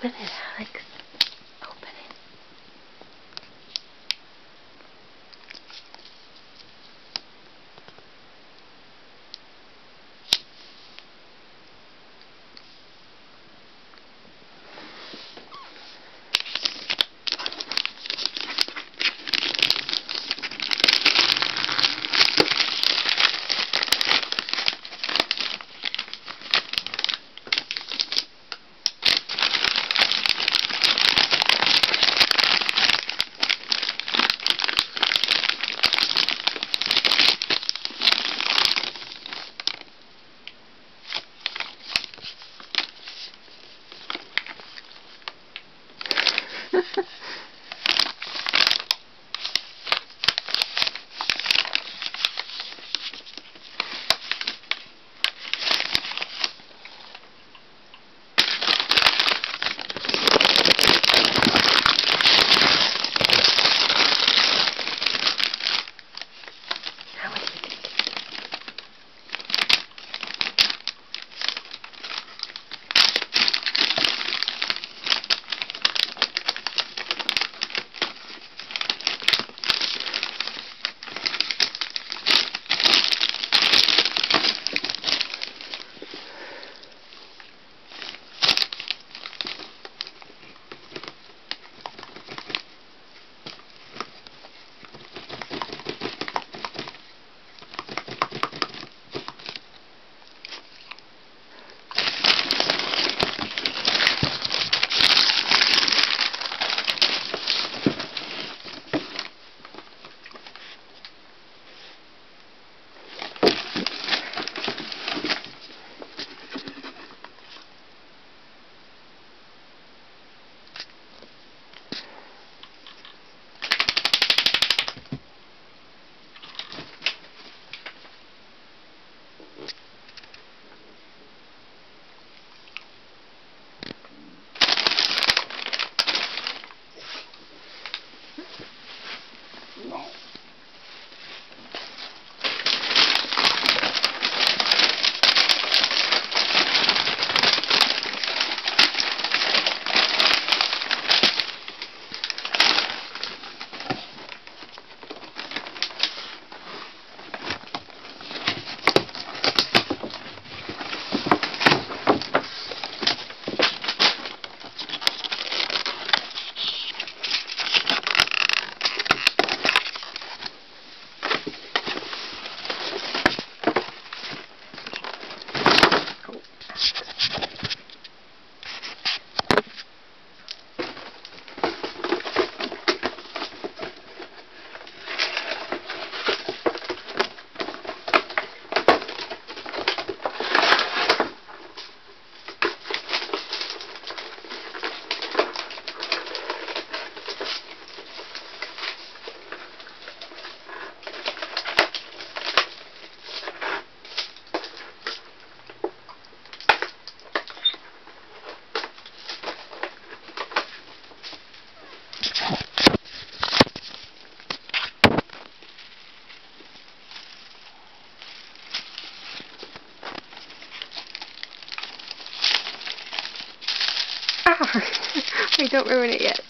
Open it, Alex. stretched. Wait, don't ruin it yet.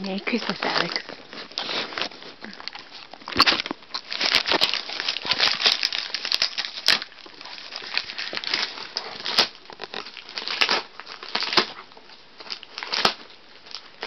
Merry Christmas, Alex.